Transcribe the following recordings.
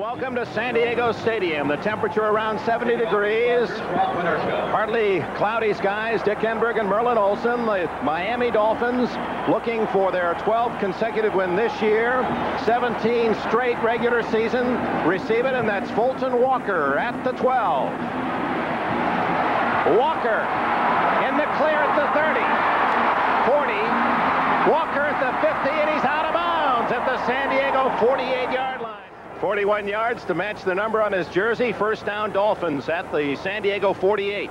welcome to San Diego Stadium. The temperature around 70 degrees. Partly cloudy skies. Dick Enberg and Merlin Olsen, the Miami Dolphins, looking for their 12th consecutive win this year. 17 straight regular season. Receive it, and that's Fulton Walker at the 12. Walker in the clear at the 30. 40. Walker at the 50, and he's out of bounds at the San Diego 48-yard line. 41 yards to match the number on his jersey. First down Dolphins at the San Diego 48.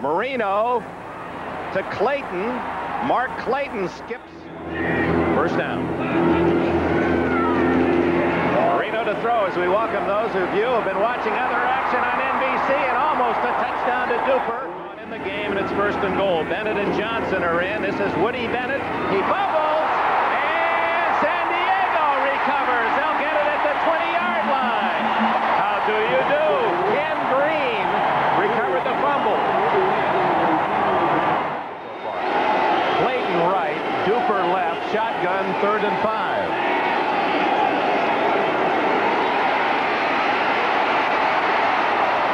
Marino to Clayton. Mark Clayton skips. First down. Marino to throw as we welcome those of you who have been watching other action on NBC and almost a touchdown to Duper. In the game and it's first and goal. Bennett and Johnson are in. This is Woody Bennett. He fumbles shotgun, third and five.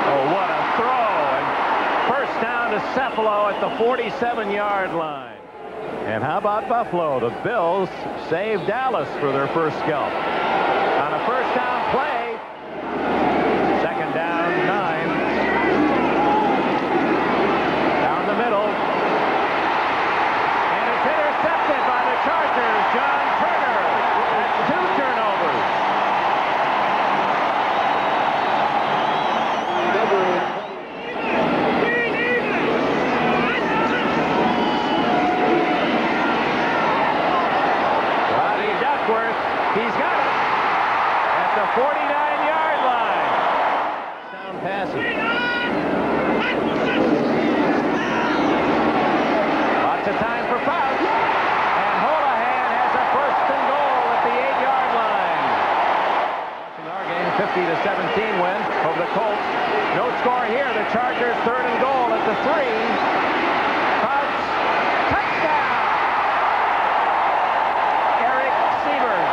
Oh, what a throw. And first down to Cefalo at the 47-yard line. And how about Buffalo? The Bills saved Dallas for their first scalp. On a first down play, second down, nine. Down the middle. And it's intercepted by the Chargers, John Turner. That's two turnovers. Rodney Duckworth, he's got it at the 49-yard line. Down passing. Lots of time for Fouts. And Holohan has a first and goal at the 8-yard line. Watching our game, 50 to 17 win over the Colts. No score here. The Chargers third and goal at the 3. Fouts, touchdown! Eric Sievers.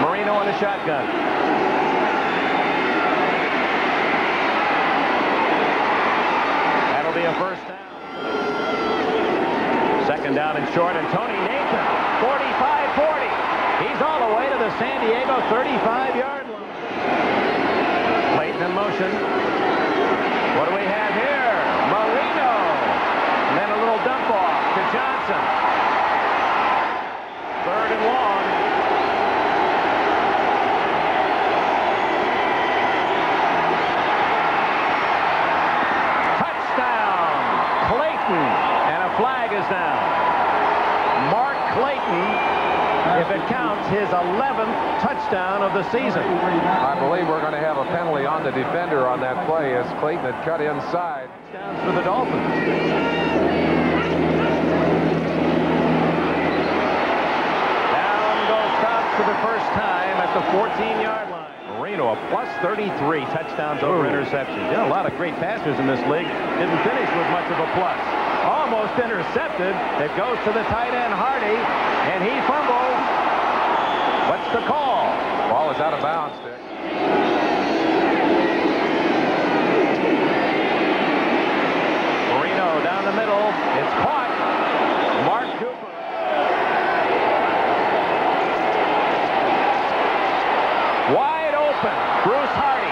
Marino in the shotgun. That'll be a first down. Second down and short, and Tony Nathan, 45-40. He's all the way to the San Diego 35-yard line. Clayton in motion. What do we have here? Marino. And then a little dump off to Johnson. Third and long. Touchdown, Clayton. And a flag is down. Mark Clayton, if it counts, his 11th touchdown of the season. I believe we're going to have a penalty on the defender on that play as Clayton had cut inside. Touchdowns for the Dolphins. Down goes Fouts for the first time at the 14-yard line. Marino, a plus 33 touchdowns over interceptions. Yeah, a lot of great passers in this league. Didn't finish with much of a plus. Almost intercepted. It goes to the tight end, Hardy, and he fumbles. What's the call? Ball is out of bounds, Dick. Marino down the middle. It's caught. Mark Duper. Wide open. Bruce Hardy.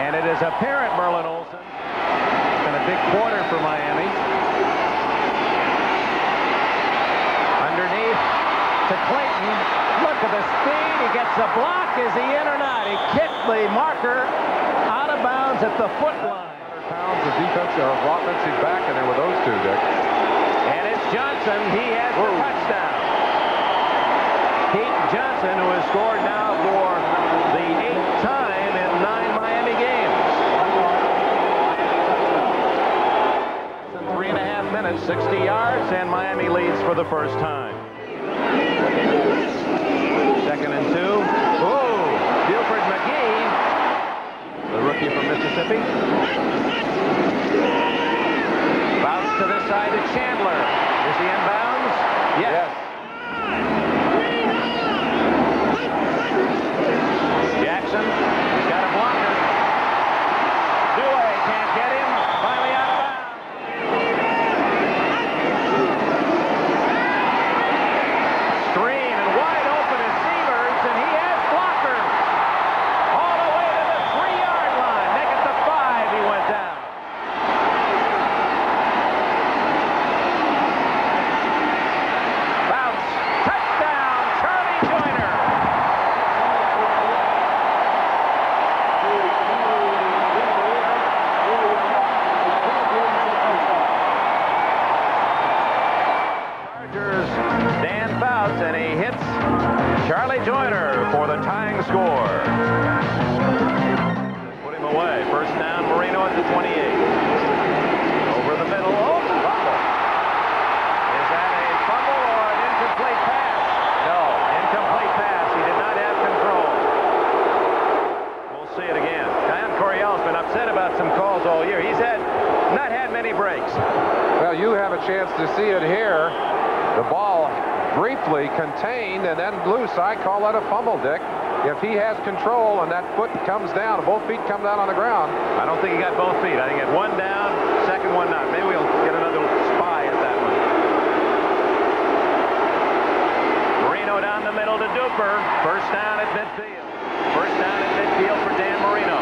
And it is apparent Merlin Olsen. It's been a big quarter for Miami. Underneath to Clayton. Look at the speed. He gets the block. Is he in or not? He kicked the marker out of bounds at the foot line. Pounds of defensive or offensive back in there with those two, Dick. And it's Johnson. He has the touchdown. Keaton Johnson, who has scored now for the eighth time in nine Miami games. Three and a half minutes, 60 yards, and Miami leads for the first time. See it here. The ball briefly contained and then loose. I call that a fumble, Dick. If he has control and that foot comes down, both feet come down on the ground. I don't think he got both feet. I think he had one down, second one not. Maybe we'll get another spy at that one. Marino down the middle to Duper. First down at midfield. First down at midfield for Dan Marino.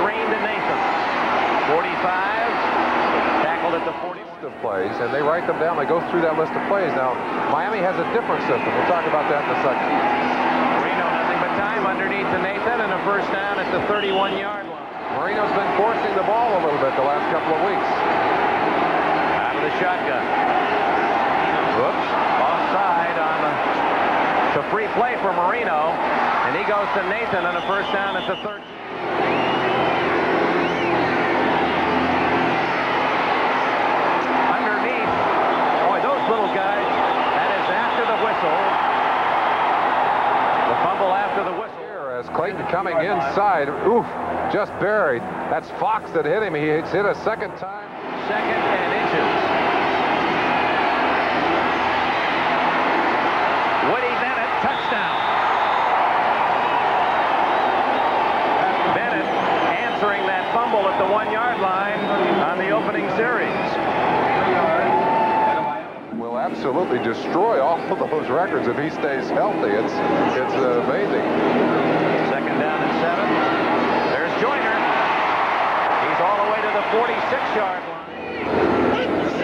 Screen to Nathan. 45. Tackled 40. Of plays, and they write them down. They go through that list of plays. Now, Miami has a different system. We'll talk about that in a second. Marino nothing but time underneath to Nathan and a first down at the 31-yard line. Marino's been forcing the ball a little bit the last couple of weeks. Out of the shotgun. Whoops. Offside on the, the free play for Marino. And he goes to Nathan on a first down at the 13. Underneath. Boy, those little guys. That is after the whistle. The fumble after the whistle. Here as Clayton coming inside. Oof, just buried. That's Fox that hit him. He's hit a second time. Second and inches. Woody Bennett, touchdown. Bennett answering that fumble at the one-yard line on the opening series. Will absolutely destroy all of those records if he stays healthy. It's it's amazing. Second down and seven. There's Joiner. He's all the way to the 46-yard line.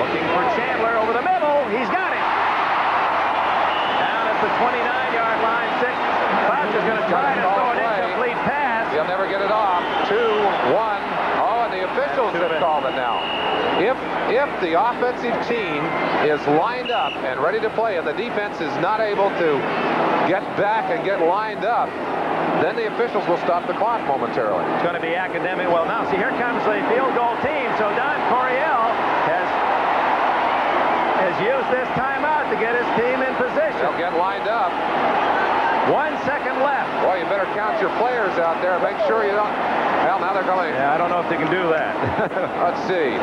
Looking for Chandler over the middle. He's got it. Down at the 29-yard line. Six. Fox is going to try to throw an incomplete pass. He'll never get it off. Two, one. Oh, and the officials Two have minutes. called it now. If the offensive team is lined up and ready to play, and the defense is not able to get back and get lined up, then the officials will stop the clock momentarily. It's going to be academic. Well, now, see, here comes the field goal team. So Don Coryell has, has used this timeout to get his team in position. They'll get lined up. One second left. Boy, you better count your players out there. Make sure you don't. Well, now they're going. Yeah, I don't know if they can do that. Let's see.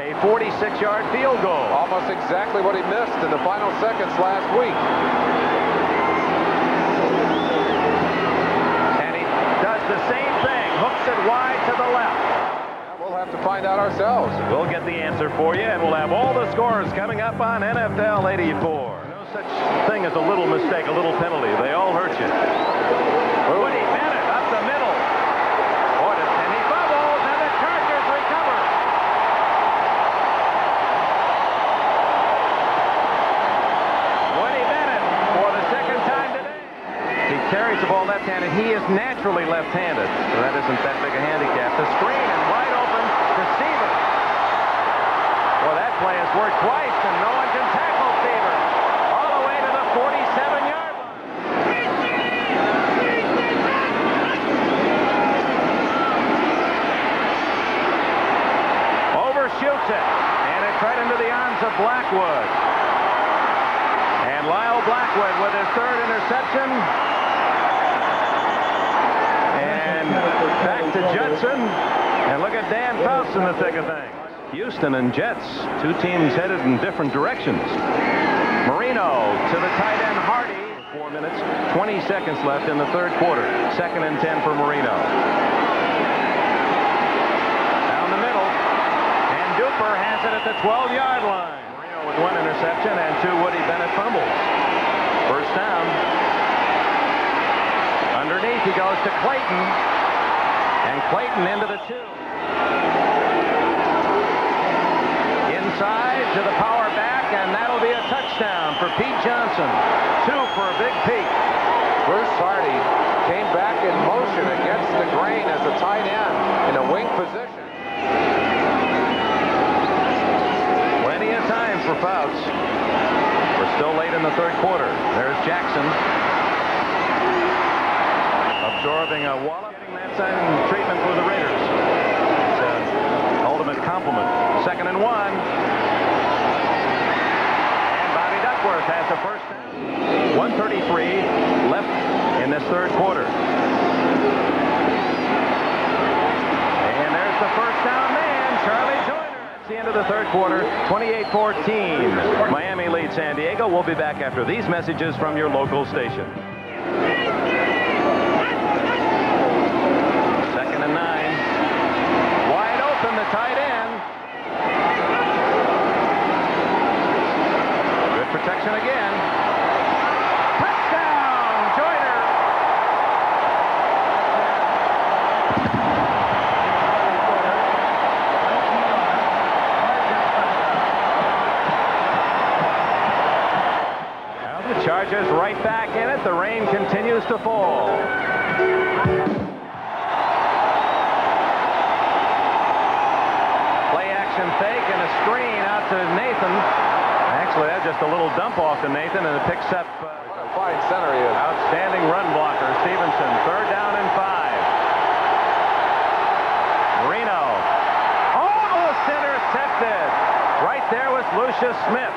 A 46-yard field goal. Almost exactly what he missed in the final seconds last week. And he does the same thing. Hooks it wide to the left. We'll have to find out ourselves. We'll get the answer for you, and we'll have all the scores coming up on NFL 84. No such thing as a little mistake, a little penalty. They all hurt you. Woody Bennett up the middle. Boy, and he bubbles, and the Chargers recover. Woody Bennett for the second time today. He carries the ball left-handed. He is naturally left-handed. So that isn't that big a handicap. The screen and wide open to Seaver. Well, that play has worked twice, and no one can tackle Seaver. All the way to the 47-yard line. Overshoots it, and it's right into the arms of Blackwood. And Lyle Blackwood with his third interception. And back to Judson. And look at Dan Fouts in the thick of things. Houston and Jets, two teams headed in different directions. Marino to the tight end Hardy. Four minutes, 20 seconds left in the third quarter. Second and 10 for Marino. Down the middle. And Duper has it at the 12-yard line. Marino with one interception and two Woody Bennett fumbles. First down. Underneath he goes to Clayton. And Clayton into the two. Inside to the power back, and that'll be a touchdown for Pete Johnson. Two for a big Pete. Bruce Hardy came back in motion against the grain as a tight end in a wing position. Plenty of time for Fouts. We're still late in the third quarter. There's Jackson. Absorbing a wallop. Getting treatment for the Raiders. It's an ultimate compliment. Second and one. And Bobby Duckworth has the first down. 133 left in this third quarter. And there's the first down man, Charlie Joiner. It's the end of the third quarter, 28-14. Miami leads San Diego. We'll be back after these messages from your local station. Second and nine. Wide open, the tight end. Again. Touchdown, Joiner. Well, the Chargers right back in it. The rain continues to fall. A little dump off to Nathan, and it picks up uh, a fine center he is. outstanding run blocker, Stephenson. Third down and five. Marino. Almost intercepted. Right there was Lucius Smith.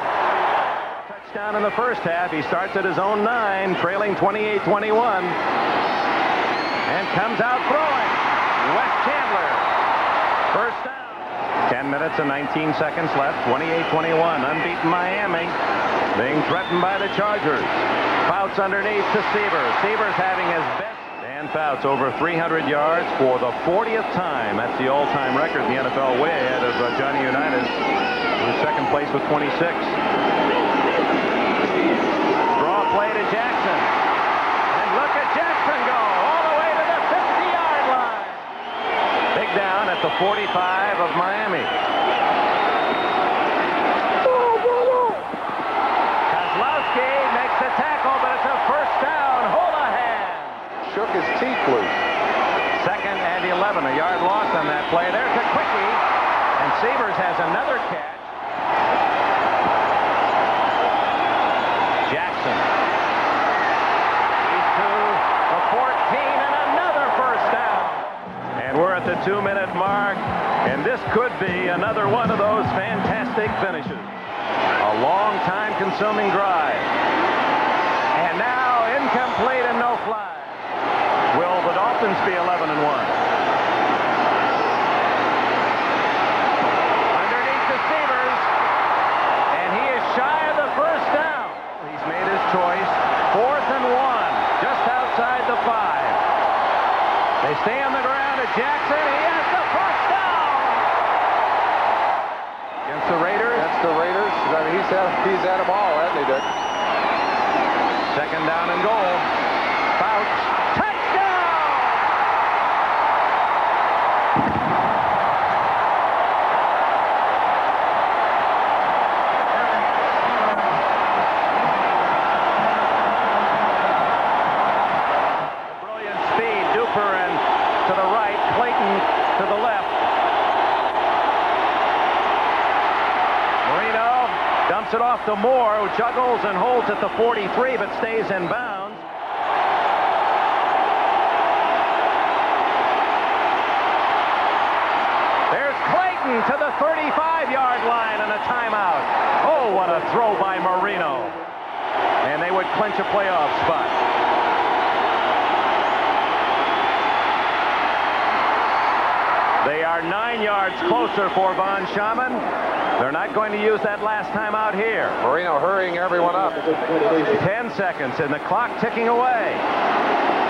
Touchdown in the first half. He starts at his own nine, trailing 28-21. And comes out throwing. Wes Chandler. First down. 10 minutes and 19 seconds left. 28-21. Unbeaten Miami. Being threatened by the Chargers. Fouts underneath to Sievers. Sievers having his best. Dan Fouts over 300 yards for the 40th time. That's the all-time record in the NFL, way ahead of uh, Johnny Unitas, who's second place with 26. Draw play to Jackson. And look at Jackson go all the way to the 50-yard line. Big down at the 45 of Miami. Kozlowski makes the tackle, but it's a first down. Holohan. Shook his teeth loose. Second and 11. A yard loss on that play. There's a quickie. And Sievers has another catch. Jackson. He's to the 14 and another first down. And we're at the two-minute mark. And this could be another one of those fantastic finishes. A long time consuming drive. And now incomplete and no fly. Will the Dolphins be 11 and 1? Underneath the Steamers. And he is shy of the first down. He's made his choice. Fourth and one. Just outside the five. They stay on the ground at Jackson. He has the first down. Against the Raiders. Against the Raiders. I mean, he's had, he's had them all, hasn't he, Dick? Second down and goal. Fouts. Touchdown! Brilliant speed. Duper and to the right. Clayton to the left. Marino dumps it off to Moore, who juggles and holds at the 43, but stays in bounds. There's Clayton to the 35-yard line and a timeout. Oh, what a throw by Marino. And they would clinch a playoff spot. They are nine yards closer for Von Schamann. They're not going to use that last time out here. Marino hurrying everyone up. 10 seconds and the clock ticking away.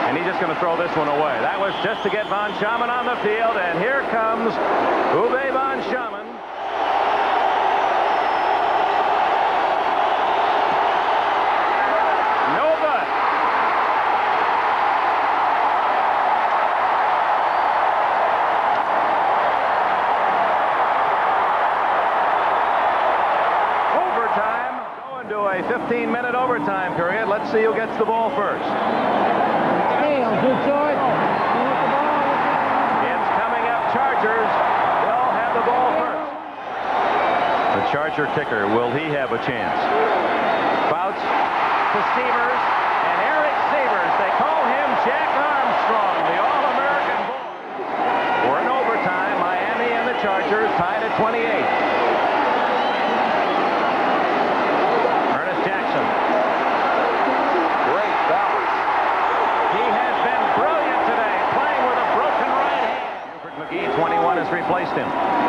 And he's just going to throw this one away. That was just to get Von Schamann on the field. And here comes Uwe Von Schamann. No good. Overtime. Going to a 15-minute overtime period. Let's see who gets the ball first. It's coming up Chargers. They'll have the ball first. The Charger kicker, will he have a chance? Fouts to Sievers, and Eric Sievers, they call him Jack Armstrong, the All-American boy. We're in overtime. Miami and the Chargers tied at 28. past him.